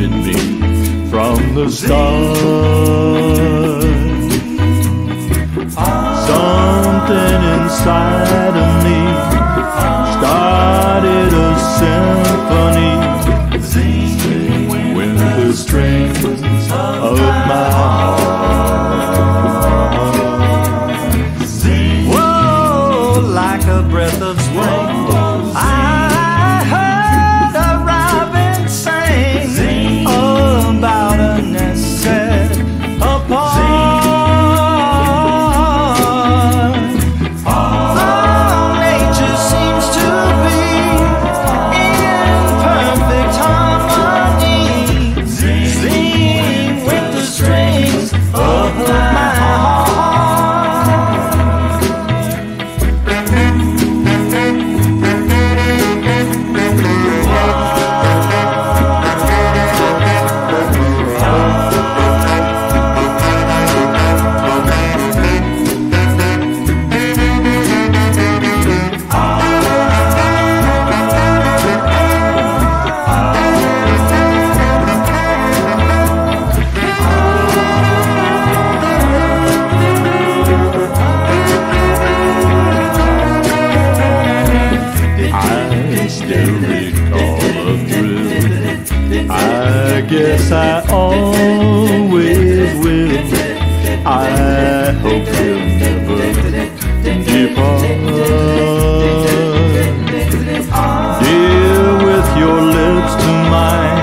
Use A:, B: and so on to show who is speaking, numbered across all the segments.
A: It me from the start. Something inside of me started a symphony with the strings of my heart.
B: Whoa, like a breath of I
A: guess I always will. I hope you'll never depart. Dear, with your lips to mine,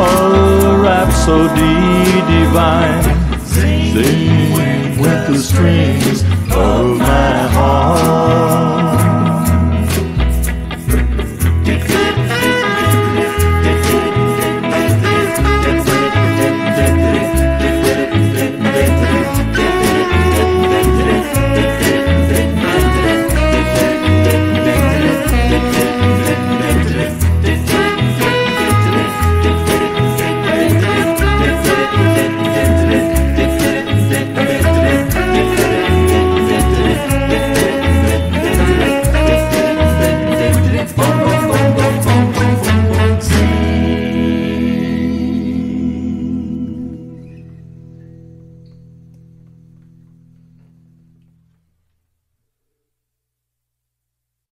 A: a rhapsody divine. Sing with the strings of my.